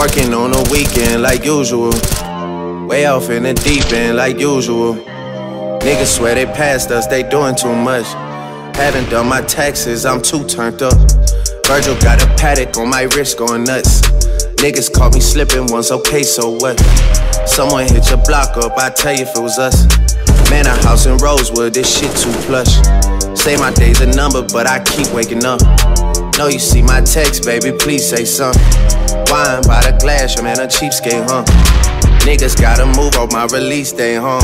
Working on the weekend like usual. Way off in the deep end like usual. Niggas swear they passed us, they doing too much. Haven't done my taxes, I'm too turned up. Virgil got a Patek on my wrist going nuts. Niggas caught me slipping once, okay, so what? Someone hit your block up, I tell you if it was us. Man, a house in Rosewood, this shit too plush. Say my day's a number, but I keep waking up. Know you see my text, baby, please say something. Wine by the glass, your man a cheapskate, huh? Niggas gotta move on my release day, huh?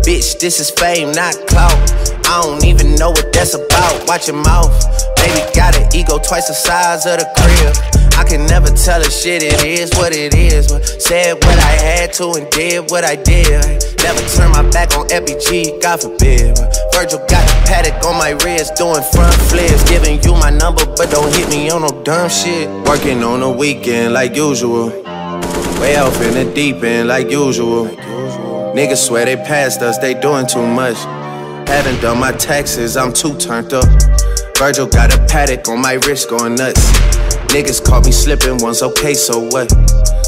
Bitch, this is fame, not clout. I don't even know what that's about. Watch your mouth. Baby got an ego twice the size of the crib. I can never tell a shit, it is what it is. But said what I had to and did what I did. Never turn my back on FBG, God forbid. Virgil got the Patek on my wrist, doing front flips. Giving you number, but don't hit me on no dumb shit. Working on the weekend like usual. Way off in the deep end like usual. Niggas swear they passed us, they doing too much. Haven't done my taxes, I'm too turned up. Virgil got a Patek on my wrist going nuts. Niggas caught me slipping once, okay, so what?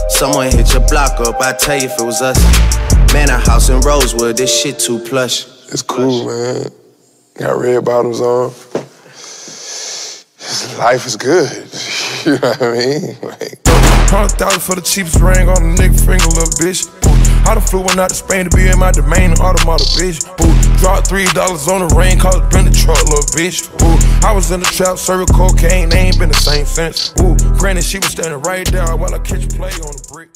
Someone hit your block up, I tell you if it was us. Man, a house in Rosewood, this shit too plush. It's cool, man. Got red bottoms on. Life is good. you know what I mean? Like, Hundred thousand for the cheapest ring on a nigga finger, little bitch. I done flew one out to Spain to be in my domain, automata, bitch. Ooh, dropped three dollars on the rain, called it been the truck, little bitch. Ooh, I was in the trap, serving cocaine, they ain't been the same since. Ooh, granted, she was standing right there while I catch play on the brick.